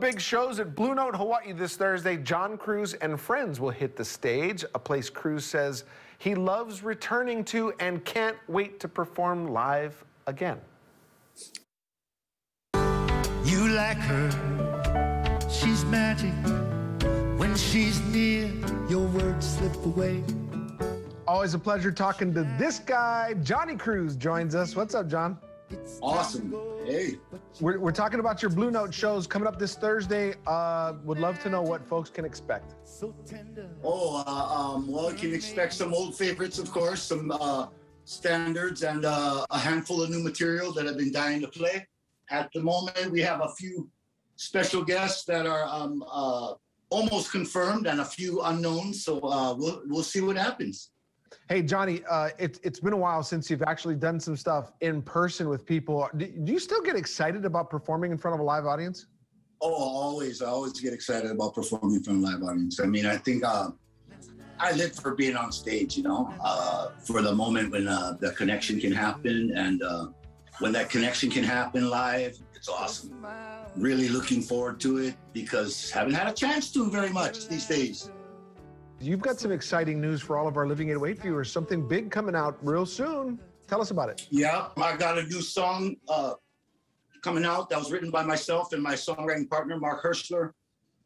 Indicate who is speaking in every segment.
Speaker 1: Big shows at Blue Note Hawaii this Thursday. John Cruz and friends will hit the stage, a place Cruz says he loves returning to and can't wait to perform live again.
Speaker 2: You like her, she's magic. When she's near, your words slip away.
Speaker 1: Always a pleasure talking to this guy. Johnny Cruz joins us. What's up, John?
Speaker 3: Awesome. Hey.
Speaker 1: We're, we're talking about your Blue Note shows coming up this Thursday. Uh, would love to know what folks can expect.
Speaker 3: Oh, uh, um, well, you can expect some old favorites, of course, some uh, standards, and uh, a handful of new material that I've been dying to play. At the moment, we have a few special guests that are um, uh, almost confirmed and a few unknowns. So uh, we'll, we'll see what happens.
Speaker 1: Hey, Johnny, uh, it, it's been a while since you've actually done some stuff in person with people. Do, do you still get excited about performing in front of a live audience?
Speaker 3: Oh, always. I always get excited about performing in front of a live audience. I mean, I think uh, I live for being on stage, you know, uh, for the moment when uh, the connection can happen. And uh, when that connection can happen live, it's awesome. Really looking forward to it because haven't had a chance to very much these days.
Speaker 1: You've got some exciting news for all of our Living 808 viewers. Something big coming out real soon. Tell us about it.
Speaker 3: Yeah, I got a new song uh, coming out that was written by myself and my songwriting partner, Mark Hirschler.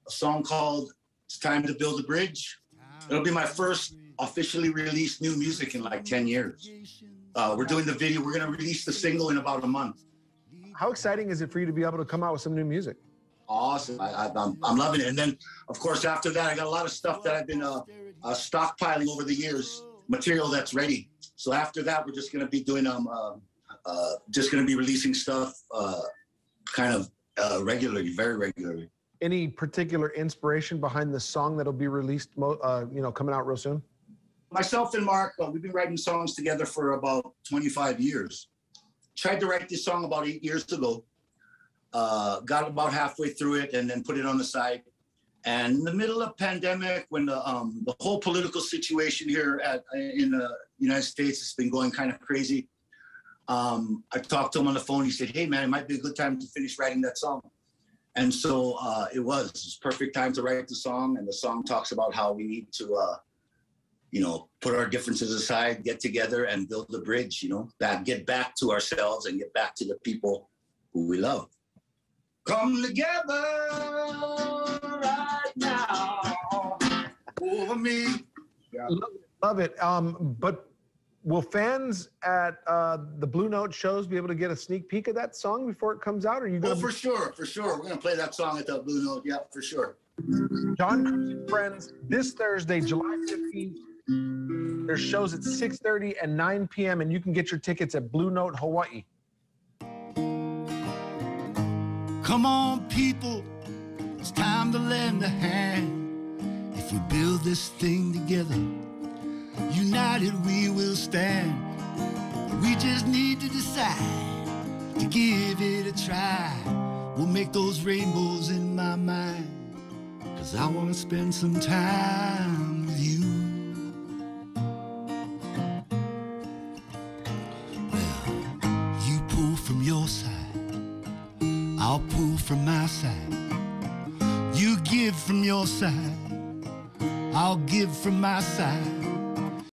Speaker 3: A song called It's Time to Build a Bridge. It'll be my first officially released new music in like 10 years. Uh, we're doing the video. We're going to release the single in about a month.
Speaker 1: How exciting is it for you to be able to come out with some new music?
Speaker 3: Awesome. I, am I'm loving it. And then, of course, after that, I got a lot of stuff that I've been uh, uh, stockpiling over the years, material that's ready. So after that, we're just going to be doing, um, uh, uh just going to be releasing stuff uh, kind of uh, regularly, very regularly.
Speaker 1: Any particular inspiration behind the song that'll be released, you know, coming out real soon?
Speaker 3: Myself and Mark, we've been writing songs together for about 25 years. Tried to write this song about eight years ago uh, got about halfway through it and then put it on the side. And in the middle of pandemic, when the um, the whole political situation here at in the United States has been going kind of crazy, um, I talked to him on the phone. He said, "Hey, man, it might be a good time to finish writing that song." And so uh, it was. It's perfect time to write the song. And the song talks about how we need to, uh, you know, put our differences aside, get together, and build a bridge. You know, get back to ourselves and get back to the people who we love come together right now over me.
Speaker 1: Yeah. Love it. Um, but will fans at uh, the Blue Note shows be able to get a sneak peek of that song before it comes out? Are you going?
Speaker 3: Oh, for sure, for sure. We're gonna play that song at the Blue Note. Yeah, for sure.
Speaker 1: John Cruz and Friends this Thursday, July 15th. There's shows at 6:30 and 9 p.m. and you can get your tickets at Blue Note Hawaii.
Speaker 2: Come on, people, it's time to lend a hand. If we build this thing together, united we will stand. We just need to decide to give it a try. We'll make those rainbows in my mind. Cause I wanna spend some time with you. I'll pull from my side. You give from your side. I'll give from my side.